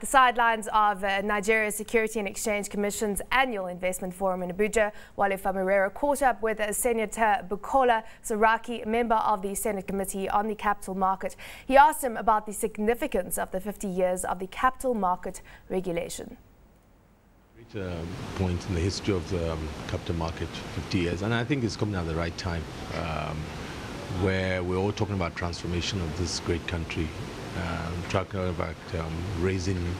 The sidelines of uh, Nigeria's Security and Exchange Commission's annual investment forum in Abuja, Wole Famurewa caught up with uh, Senator Bukola Saraki, member of the Senate Committee on the Capital Market. He asked him about the significance of the 50 years of the capital market regulation. Great uh, point in the history of the um, capital market, 50 years, and I think it's coming at the right time. Um, where we're all talking about transformation of this great country, um, talking about um, raising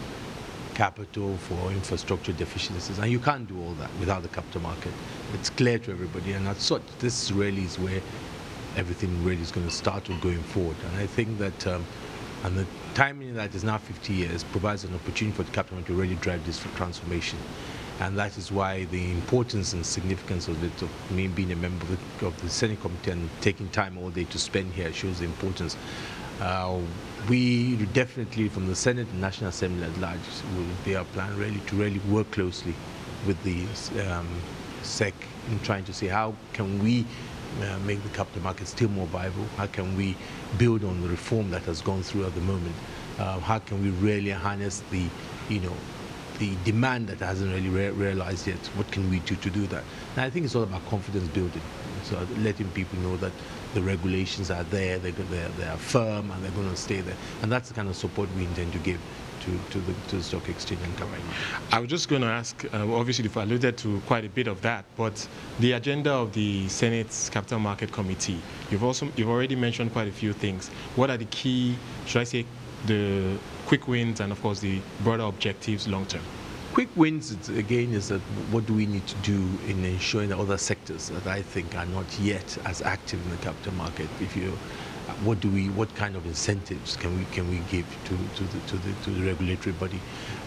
capital for infrastructure deficiencies. And you can't do all that without the capital market. It's clear to everybody. And as such, this really is where everything really is going to start going forward. And I think that um, and the timing that is now 50 years provides an opportunity for the capital market to really drive this transformation and that is why the importance and significance of it, of me being a member of the, of the Senate Committee and taking time all day to spend here shows the importance. Uh, we definitely, from the Senate and National Assembly at large, will be our plan really to really work closely with the um, SEC in trying to see how can we uh, make the capital market still more viable? How can we build on the reform that has gone through at the moment? Uh, how can we really harness the, you know, the demand that hasn't really re realized yet. What can we do to do that? And I think it's all about confidence building. So letting people know that the regulations are there, they're, they're, they're firm, and they're going to stay there. And that's the kind of support we intend to give to, to, the, to the stock exchange and company. I was just going to ask, uh, obviously you've alluded to quite a bit of that, but the agenda of the Senate's Capital Market Committee, you've also you've already mentioned quite a few things. What are the key, should I say, the quick wins and of course the broader objectives long term? Quick wins, again, is that what do we need to do in ensuring that other sectors that I think are not yet as active in the capital market, if you what do we, what kind of incentives can we can we give to to the to the, to the regulatory body?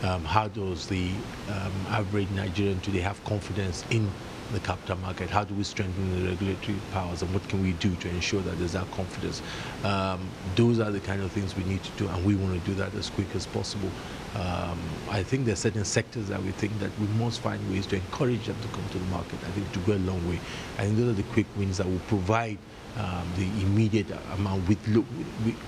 Um, how does the um, average Nigerian today have confidence in the capital market? How do we strengthen the regulatory powers and what can we do to ensure that there's that confidence? Um, those are the kind of things we need to do and we want to do that as quick as possible. Um, I think there are certain sectors that we think that we must find ways to encourage them to come to the market. I think to go a long way. I think those are the quick wins that will provide um, the immediate amount with look,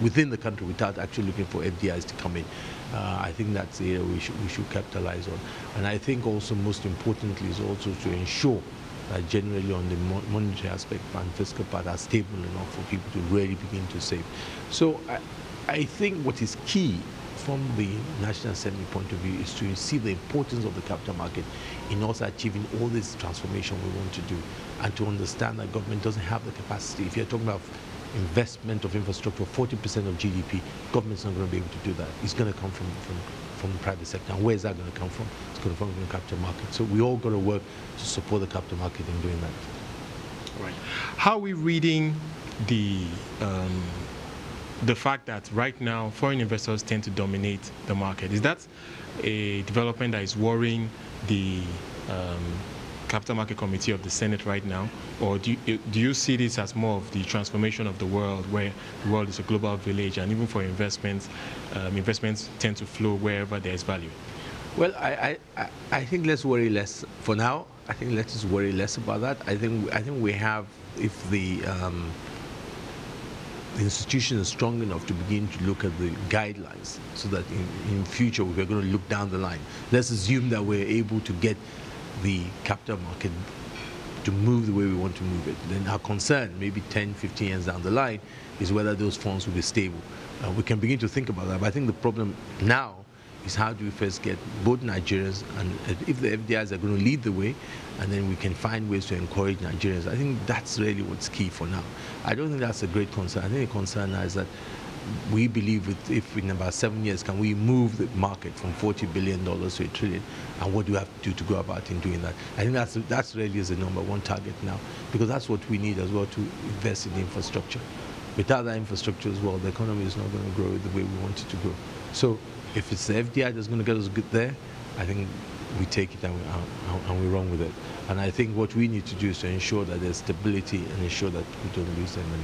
within the country without actually looking for FDIs to come in. Uh, I think that's the area we should, we should capitalize on. And I think also most importantly is also to ensure that generally on the monetary aspect and fiscal part are stable enough for people to really begin to save. So I, I think what is key from the National Assembly point of view is to see the importance of the capital market in also achieving all this transformation we want to do and to understand that government doesn't have the capacity. If you're talking about investment of infrastructure, 40% of GDP, government's not going to be able to do that. It's going to come from, from, from the private sector. And where's that going to come from? It's going to come from the capital market. So we all got to work to support the capital market in doing that. Right. How are we reading the um, the fact that right now foreign investors tend to dominate the market. Is that a development that is worrying the um, Capital Market Committee of the Senate right now? Or do you, do you see this as more of the transformation of the world where the world is a global village and even for investments, um, investments tend to flow wherever there is value? Well, I, I, I think let's worry less for now. I think let's worry less about that. I think I think we have if the um, the institution is strong enough to begin to look at the guidelines so that in, in future we're going to look down the line. Let's assume that we're able to get the capital market to move the way we want to move it. Then our concern, maybe 10, 15 years down the line, is whether those funds will be stable. Uh, we can begin to think about that, but I think the problem now is how do we first get both Nigerians and if the FDIs are going to lead the way, and then we can find ways to encourage Nigerians. I think that's really what's key for now. I don't think that's a great concern. I think the concern now is that we believe if in about seven years can we move the market from 40 billion dollars to a trillion and what do we have to do to go about in doing that i think that's that's really is the number one target now because that's what we need as well to invest in the infrastructure without that infrastructure as well the economy is not going to grow the way we want it to grow so if it's the FDI that's going to get us good there, I think we take it and we, and we run with it. And I think what we need to do is to ensure that there's stability and ensure that we don't lose their money.